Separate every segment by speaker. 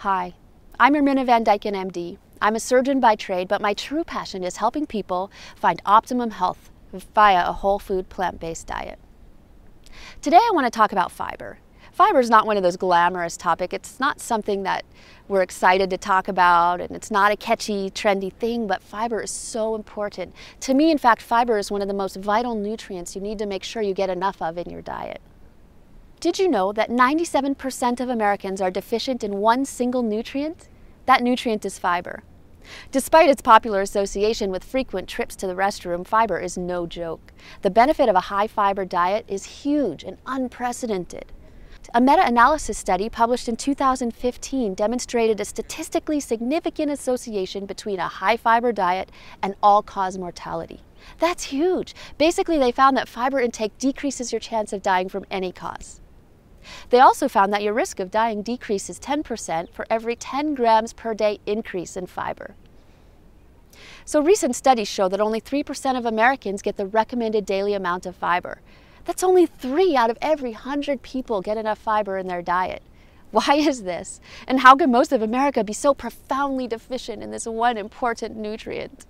Speaker 1: Hi, I'm Irminne Van Dyken, MD. I'm a surgeon by trade, but my true passion is helping people find optimum health via a whole food plant-based diet. Today I want to talk about fiber. Fiber is not one of those glamorous topics. It's not something that we're excited to talk about and it's not a catchy, trendy thing, but fiber is so important. To me, in fact, fiber is one of the most vital nutrients you need to make sure you get enough of in your diet. Did you know that 97% of Americans are deficient in one single nutrient? That nutrient is fiber. Despite its popular association with frequent trips to the restroom, fiber is no joke. The benefit of a high fiber diet is huge and unprecedented. A meta-analysis study published in 2015 demonstrated a statistically significant association between a high fiber diet and all-cause mortality. That's huge. Basically, they found that fiber intake decreases your chance of dying from any cause. They also found that your risk of dying decreases 10% for every 10 grams per day increase in fiber. So recent studies show that only 3% of Americans get the recommended daily amount of fiber. That's only three out of every 100 people get enough fiber in their diet. Why is this? And how can most of America be so profoundly deficient in this one important nutrient?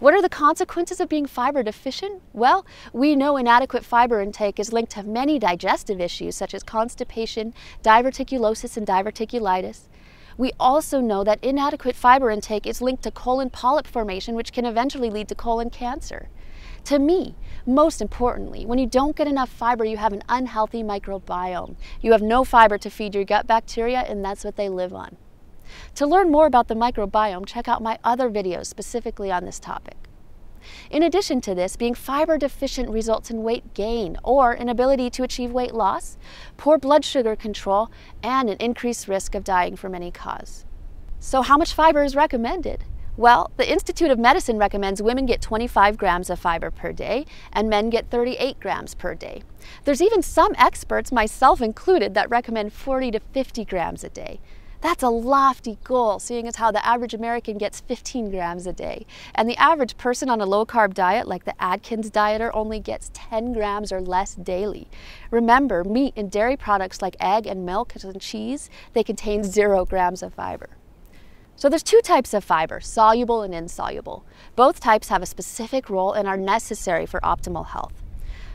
Speaker 1: What are the consequences of being fiber deficient? Well, we know inadequate fiber intake is linked to many digestive issues such as constipation, diverticulosis, and diverticulitis. We also know that inadequate fiber intake is linked to colon polyp formation, which can eventually lead to colon cancer. To me, most importantly, when you don't get enough fiber, you have an unhealthy microbiome. You have no fiber to feed your gut bacteria, and that's what they live on. To learn more about the microbiome, check out my other videos specifically on this topic. In addition to this, being fiber deficient results in weight gain or inability to achieve weight loss, poor blood sugar control, and an increased risk of dying from any cause. So how much fiber is recommended? Well, the Institute of Medicine recommends women get 25 grams of fiber per day and men get 38 grams per day. There's even some experts, myself included, that recommend 40 to 50 grams a day. That's a lofty goal, seeing as how the average American gets 15 grams a day. And the average person on a low carb diet, like the Atkins dieter, only gets 10 grams or less daily. Remember, meat and dairy products like egg and milk and cheese, they contain zero grams of fiber. So there's two types of fiber, soluble and insoluble. Both types have a specific role and are necessary for optimal health.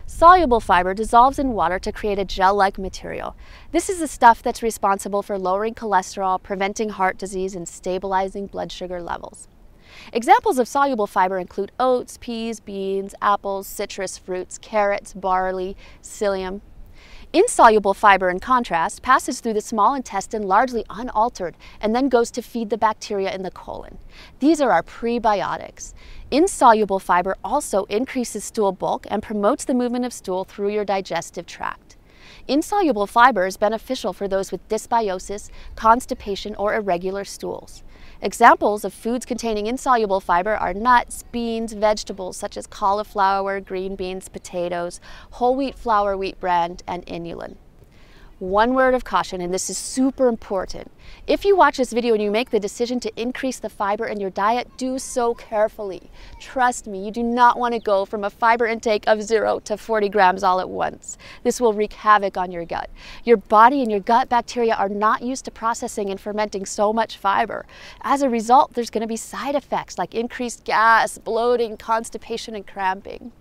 Speaker 1: Soluble fiber dissolves in water to create a gel-like material. This is the stuff that's responsible for lowering cholesterol, preventing heart disease, and stabilizing blood sugar levels. Examples of soluble fiber include oats, peas, beans, apples, citrus fruits, carrots, barley, psyllium, Insoluble fiber, in contrast, passes through the small intestine largely unaltered and then goes to feed the bacteria in the colon. These are our prebiotics. Insoluble fiber also increases stool bulk and promotes the movement of stool through your digestive tract. Insoluble fiber is beneficial for those with dysbiosis, constipation, or irregular stools. Examples of foods containing insoluble fiber are nuts, beans, vegetables such as cauliflower, green beans, potatoes, whole wheat flour, wheat bran, and inulin. One word of caution, and this is super important. If you watch this video and you make the decision to increase the fiber in your diet, do so carefully. Trust me, you do not want to go from a fiber intake of zero to 40 grams all at once. This will wreak havoc on your gut. Your body and your gut bacteria are not used to processing and fermenting so much fiber. As a result, there's going to be side effects like increased gas, bloating, constipation, and cramping.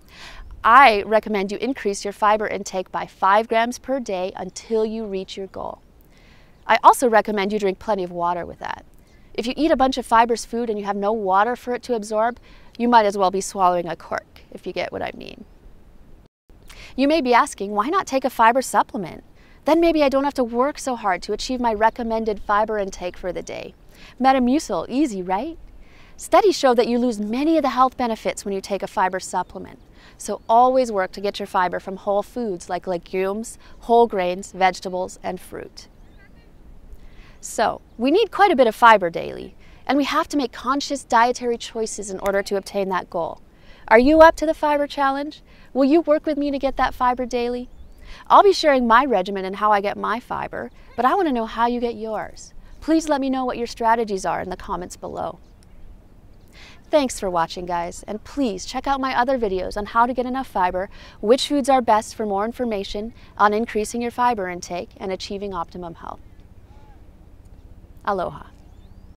Speaker 1: I recommend you increase your fiber intake by 5 grams per day until you reach your goal. I also recommend you drink plenty of water with that. If you eat a bunch of fibrous food and you have no water for it to absorb, you might as well be swallowing a cork, if you get what I mean. You may be asking, why not take a fiber supplement? Then maybe I don't have to work so hard to achieve my recommended fiber intake for the day. Metamucil, easy, right? Studies show that you lose many of the health benefits when you take a fiber supplement. So always work to get your fiber from whole foods like legumes, whole grains, vegetables, and fruit. So we need quite a bit of fiber daily, and we have to make conscious dietary choices in order to obtain that goal. Are you up to the fiber challenge? Will you work with me to get that fiber daily? I'll be sharing my regimen and how I get my fiber, but I want to know how you get yours. Please let me know what your strategies are in the comments below. Thanks for watching guys, and please check out my other videos on how to get enough fiber, which foods are best for more information on increasing your fiber intake and achieving optimum health. Aloha.